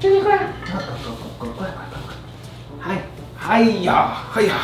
这里过来，过过过过过来，快快快！嗨，哎呀，哎呀，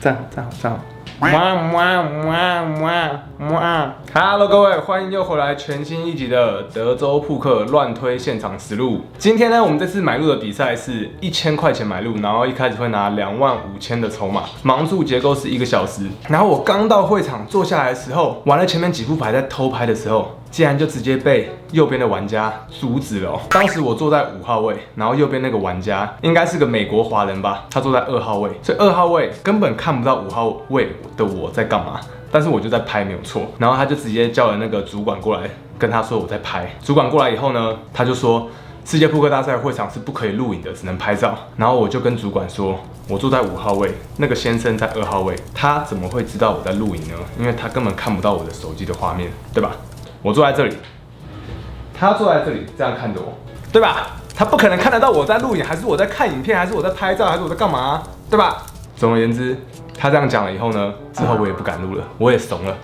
站好站好站好。哇哇哇哇哇！Hello，各位，欢迎又回来全新一集的德州扑克乱推现场实录。今天呢，我们这次买入的比赛是一千块钱买入，然后一开始会拿两万五千的筹码，盲注结构是一个小时。然后我刚到会场坐下来的时候，玩了前面几副牌，在偷拍的时候。竟然就直接被右边的玩家阻止了。当时我坐在五号位，然后右边那个玩家应该是个美国华人吧，他坐在二号位，所以二号位根本看不到五号位的我在干嘛。但是我就在拍，没有错。然后他就直接叫了那个主管过来，跟他说我在拍。主管过来以后呢，他就说世界扑克大赛会场是不可以录影的，只能拍照。然后我就跟主管说，我坐在五号位，那个先生在二号位，他怎么会知道我在录影呢？因为他根本看不到我的手机的画面，对吧？我坐在这里，他坐在这里，这样看着我，对吧？他不可能看得到我在录影，还是我在看影片，还是我在拍照，还是我在干嘛，对吧？总而言之，他这样讲了以后呢，之后我也不敢录了，我也怂了。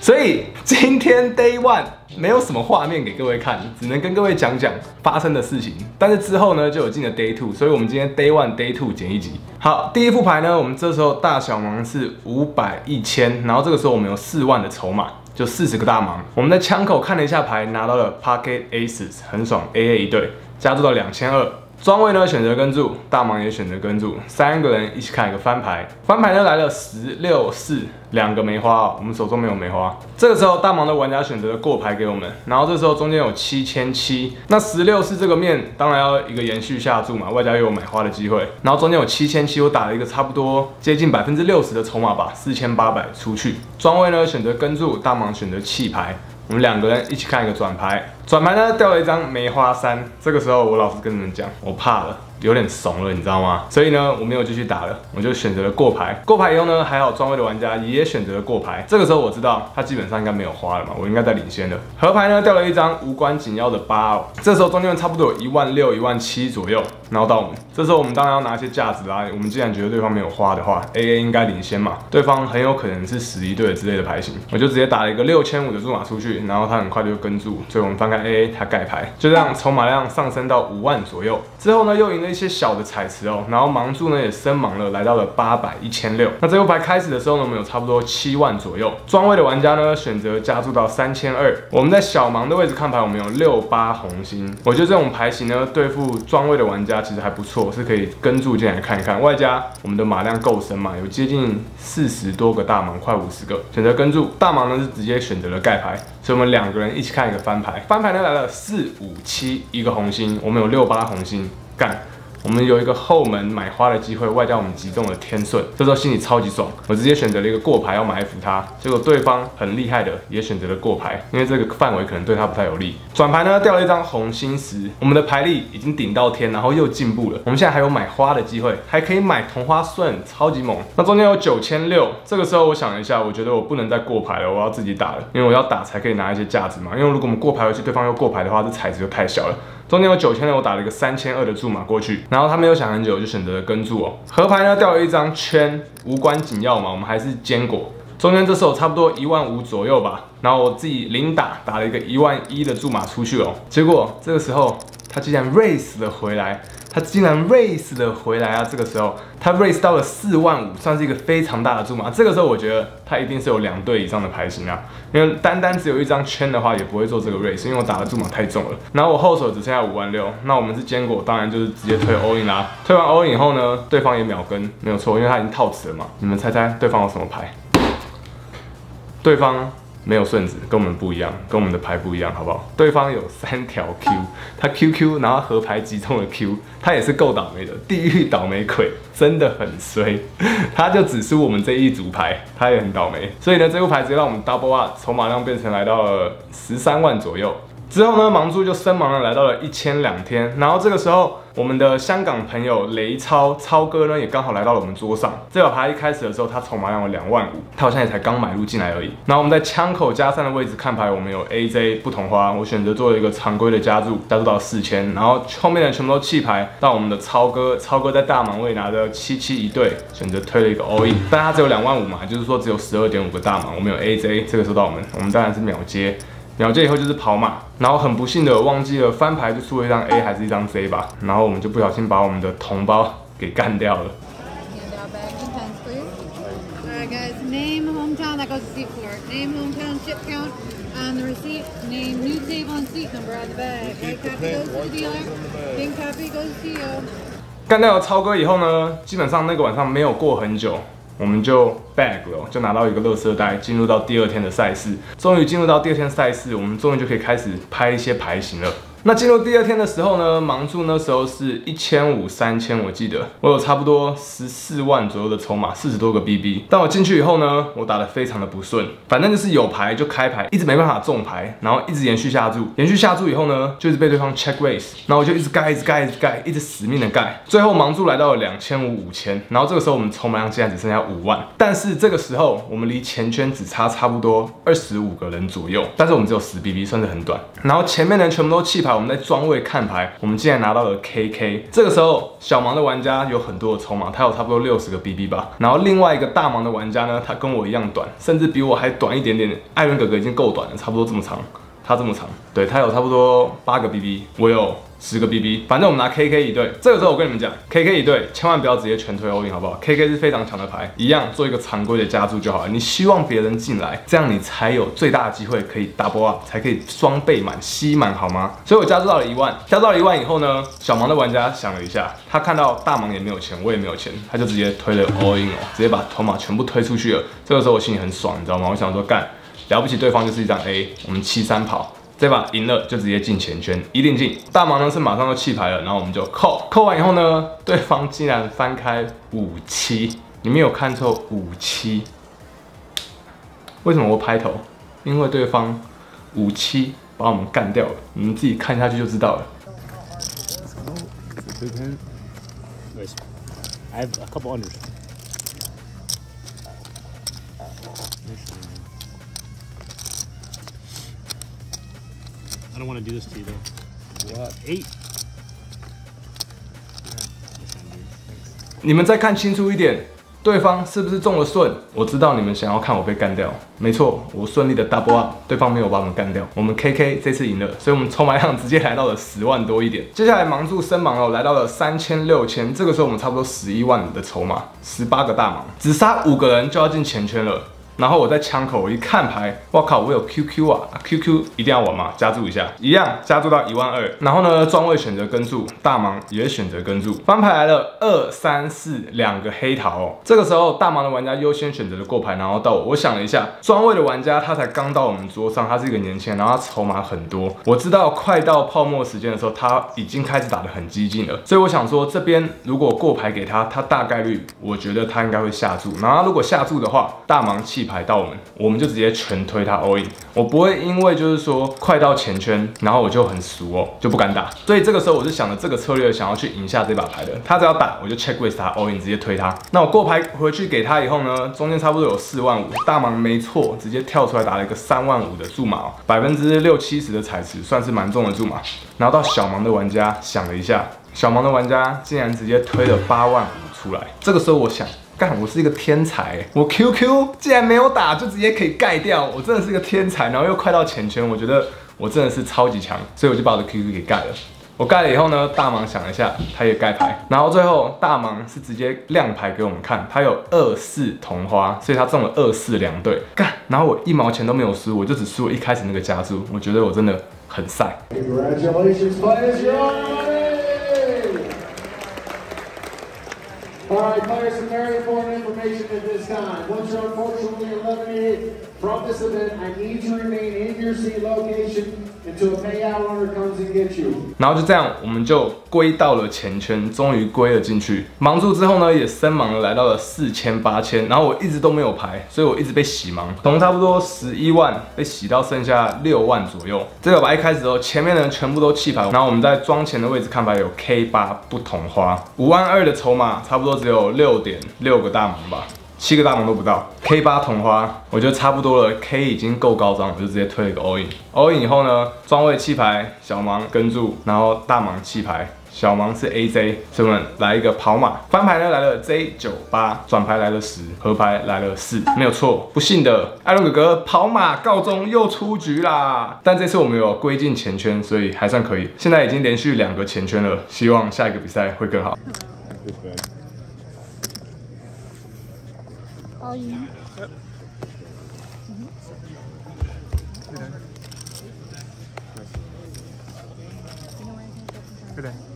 所以今天 Day One 没有什么画面给各位看，只能跟各位讲讲发生的事情。但是之后呢，就有进了 Day Two，所以我们今天 Day One、Day Two 剪一集。好，第一副牌呢，我们这时候大小盲是五百、一千，然后这个时候我们有四万的筹码。就四十个大盲，我们在枪口看了一下牌，拿到了 Pocket Aces，很爽，A A 一对，加注到两千二。庄位呢选择跟注，大盲也选择跟注，三个人一起看一个翻牌。翻牌呢来了十六四，两个梅花哦，我们手中没有梅花。这个时候大盲的玩家选择了过牌给我们，然后这时候中间有七千七，那十六四这个面当然要一个延续下注嘛，外加又有买花的机会。然后中间有七千七，我打了一个差不多接近百分之六十的筹码吧，四千八百出去。庄位呢选择跟注，大盲选择弃牌。我们两个人一起看一个转牌，转牌呢掉了一张梅花三。这个时候我老实跟你们讲，我怕了。有点怂了，你知道吗？所以呢，我没有继续打了，我就选择了过牌。过牌以后呢，还好庄位的玩家也选择了过牌。这个时候我知道他基本上应该没有花了嘛，我应该在领先的。合牌呢掉了一张无关紧要的八哦。这时候中间差不多有一万六、一万七左右，然后到我们。这时候我们当然要拿一些价值啦。我们既然觉得对方没有花的话，A A 应该领先嘛。对方很有可能是十一对之类的牌型，我就直接打了一个六千五的注码出去，然后他很快就跟住。所以我们翻开 A A，他盖牌，就这样筹码量上升到五万左右。之后呢，又赢了一些小的彩池。哦，然后盲注呢也升盲了，来到了八百一千六。那这副牌开始的时候呢，我们有差不多七万左右。庄位的玩家呢选择加注到三千二。我们在小盲的位置看牌，我们有六八红心。我觉得这种牌型呢，对付庄位的玩家其实还不错，是可以跟注进来看一看。外加我们的码量够深嘛，有接近四十多个大盲，快五十个。选择跟注大盲呢是直接选择了盖牌，所以我们两个人一起看一个翻牌。翻牌呢来了四五七一个红心，我们有六八红心干。我们有一个后门买花的机会，外加我们集中的天顺，这时候心里超级爽。我直接选择了一个过牌要埋伏他，结果对方很厉害的也选择了过牌，因为这个范围可能对他不太有利。转牌呢掉了一张红心十，我们的牌力已经顶到天，然后又进步了。我们现在还有买花的机会，还可以买同花顺，超级猛。那中间有九千六，这个时候我想了一下，我觉得我不能再过牌了，我要自己打了，因为我要打才可以拿一些价值嘛。因为如果我们过牌回去，对方又过牌的话，这彩值就太小了。中间有九千六，我打了一个三千二的注码过去，然后他没有想很久，就选择了跟注哦。合牌呢掉了一张圈，无关紧要嘛，我们还是坚果。中间这时候差不多一万五左右吧，然后我自己零打打了一个一万一的注码出去哦。结果这个时候他竟然 raise 了回来。他竟然 raise 的回来啊！这个时候他 raise 到了四万五，算是一个非常大的注码。这个时候我觉得他一定是有两对以上的牌型啊，因为单单只有一张圈的话，也不会做这个 raise，因为我打的注码太重了。然后我后手只剩下五万六，那我们是坚果，当然就是直接推 all in 啦。推完 all in 以后呢，对方也秒跟，没有错，因为他已经套词了嘛。你们猜猜对方有什么牌？对方。没有顺子，跟我们不一样，跟我们的牌不一样，好不好？对方有 三条 Q，他 QQ，然后合牌击中了 Q，他也是够倒霉的，地狱倒霉鬼，真的很衰。他就只输我们这一组牌，他也很倒霉。所以呢，这副牌直接让我们 double up，筹码量变成来到了十三万左右。之后呢，盲注就升盲了，来到了一千两天。然后这个时候，我们的香港朋友雷超超哥呢，也刚好来到了我们桌上。这把牌一开始的时候，他筹码量有两万五，他好像也才刚买入进来而已。然后我们在枪口加三的位置看牌，我们有 AJ 不同花，我选择做了一个常规的加注，加注到四千。然后后面的全部都弃牌，到我们的超哥，超哥在大盲位拿着七七一对，选择推了一个 all in，但他只有两万五嘛，就是说只有十二点五个大盲。我们有 AJ，这个时候到我们，我们当然是秒接。秒借以后就是跑马，然后很不幸的忘记了翻牌就出了一张 A 还是一张 C 吧，然后我们就不小心把我们的同胞给干掉了。干掉了超哥以后呢，基本上那个晚上没有过很久。我们就 bag 了，就拿到一个乐色袋，进入到第二天的赛事。终于进入到第二天赛事，我们终于就可以开始拍一些牌型了。那进入第二天的时候呢，盲注那时候是一千五三千，我记得我有差不多十四万左右的筹码，四十多个 BB。但我进去以后呢，我打得非常的不顺，反正就是有牌就开牌，一直没办法中牌，然后一直延续下注，延续下注以后呢，就是被对方 check raise，然后我就一直盖，一直盖，一直盖，一直死命的盖，最后盲注来到了两千五五千，然后这个时候我们筹码量竟然只剩下五万，但是这个时候我们离前圈只差差不多二十五个人左右，但是我们只有十 BB，算是很短。然后前面的人全部都弃牌，我们在庄位。看牌，我们竟然拿到了 KK。这个时候，小盲的玩家有很多的筹码，他有差不多六十个 BB 吧。然后另外一个大盲的玩家呢，他跟我一样短，甚至比我还短一点点。艾伦哥哥已经够短了，差不多这么长。他这么长，对他有差不多八个 BB，我有。十个 BB，反正我们拿 KK 一对。这个时候我跟你们讲，KK 一对，千万不要直接全推 all in，好不好？KK 是非常强的牌，一样做一个常规的加注就好了。你希望别人进来，这样你才有最大的机会可以 double up，才可以双倍满吸满，好吗？所以我加注到了一万，加到了一万以后呢，小盲的玩家想了一下，他看到大盲也没有钱，我也没有钱，他就直接推了 all in 哦，直接把筹码全部推出去了。这个时候我心里很爽，你知道吗？我想说干，了不起，对方就是一张 A，我们七三跑。这把赢了就直接进前圈，一定进。大盲呢是马上就弃牌了，然后我们就扣，扣完以后呢，对方竟然翻开五七，你没有看错五七。为什么我拍头？因为对方五七把我们干掉了，你们自己看下去就知道了。I don't want to do this to you though. What? Eight. 你们再看清楚一点，对方是不是中了顺？我知道你们想要看我被干掉，没错，我顺利的 double up，对方没有把我们干掉。我们 KK 这次赢了，所以我们筹码量直接来到了十万多一点。接下来盲注升盲哦，来到了三千六千，这个时候我们差不多十一万的筹码，十八个大盲，只杀五个人就要进前圈了。然后我在枪口，我一看牌，我靠，我有 QQ 啊，QQ 一定要玩嘛，加注一下，一样加注到一万二。然后呢，庄位选择跟注，大盲也选择跟注。翻牌来了二三四两个黑桃。这个时候大盲的玩家优先选择了过牌，然后到我。我想了一下，庄位的玩家他才刚到我们桌上，他是一个年轻人，然后他筹码很多。我知道快到泡沫时间的时候，他已经开始打得很激进了，所以我想说这边如果过牌给他，他大概率我觉得他应该会下注。然后如果下注的话，大盲牌到我们，我们就直接全推他 all in。我不会因为就是说快到前圈，然后我就很熟哦，就不敢打。所以这个时候我是想着这个策略，想要去赢下这把牌的。他只要打，我就 check with 他 all in，直接推他。那我过牌回去给他以后呢，中间差不多有四万五，大盲没错，直接跳出来打了一个三万五的注码，百分之六七十的彩池，算是蛮重的注码。然后到小盲的玩家想了一下，小盲的玩家竟然直接推了八万五出来。这个时候我想。干，我是一个天才，我 QQ 竟然没有打就直接可以盖掉，我真的是一个天才，然后又快到前圈，我觉得我真的是超级强，所以我就把我的 QQ 给盖了。我盖了以后呢，大盲想了一下，他也盖牌，然后最后大盲是直接亮牌给我们看，他有二四同花，所以他中了二四两对干，然后我一毛钱都没有输，我就只输了一开始那个加注，我觉得我真的很晒。All right, players, some very important information at this time. Once you're unfortunately eliminated from this event, I need to remain in your seat location 然后就这样，我们就归到了前圈，终于归了进去。盲注之后呢，也升盲了，来到了四千八千。然后我一直都没有牌，所以我一直被洗盲，从差不多十一万被洗到剩下六万左右。这个牌一开始哦，前面的人全部都弃牌。然后我们在庄前的位置看牌，有 K 八不同花，五万二的筹码，差不多只有六点六个大盲吧。七个大盲都不到。K 八同花，我觉得差不多了，K 已经够高张，我就直接推了一个 all in，all in 以后呢，庄位弃牌，小盲跟住，然后大盲弃牌。小盲是 AJ，所以我们来一个跑马翻牌呢来了 J 九八，转牌来了十，合牌来了四，没有错。不幸的艾伦哥哥跑马告终又出局啦，但这次我们有归进前圈，所以还算可以。现在已经连续两个前圈了，希望下一个比赛会更好。all you need. Yep. Mm -hmm. Good day. Good day.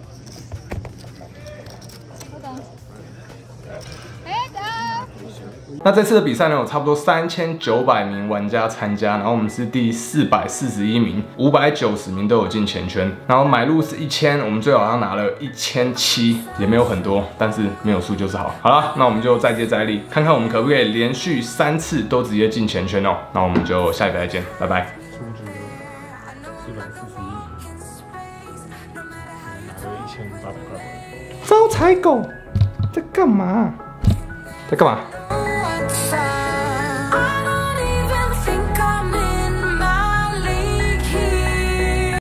那这次的比赛呢，有差不多三千九百名玩家参加，然后我们是第四百四十一名，五百九十名都有进前圈，然后买入是一千，我们最后好像拿了一千七，也没有很多，但是没有输就是好。好了，那我们就再接再厉，看看我们可不可以连续三次都直接进前圈哦。那我们就下一个再见，拜拜。四百四十一，拿了一千八百块。招财狗在干嘛？在干嘛？